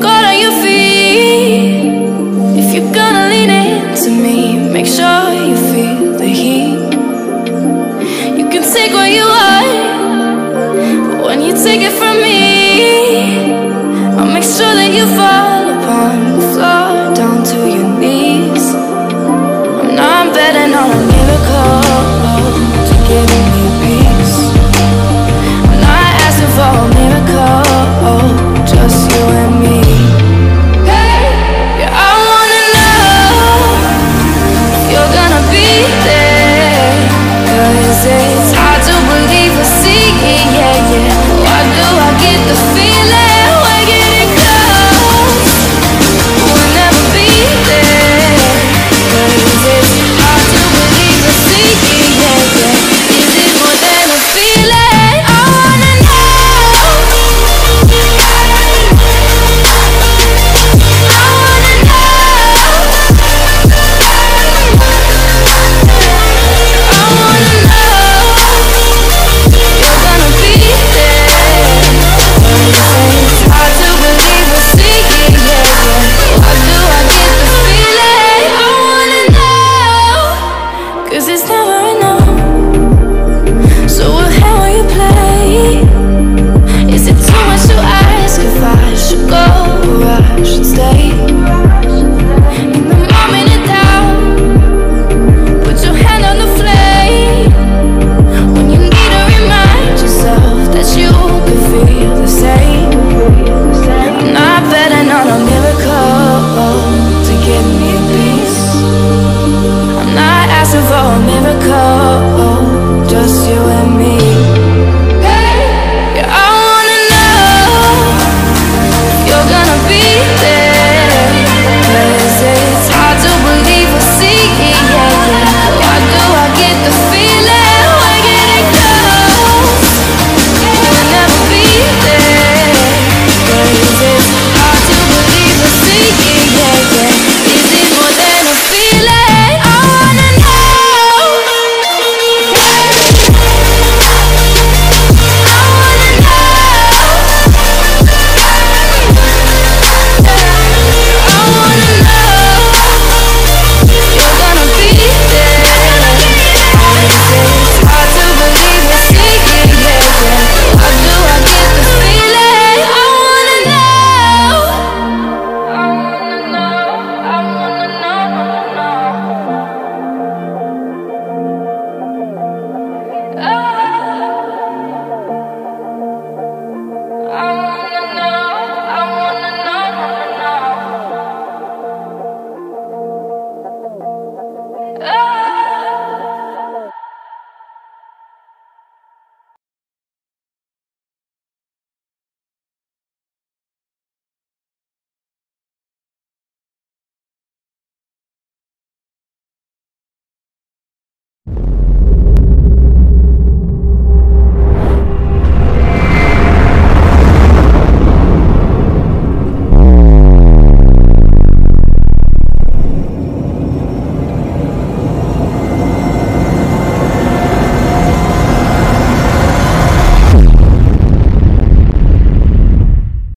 got on your feet If you're gonna lean into me Make sure you feel the heat. You can take what you want But when you take it from me I'll make sure that you follow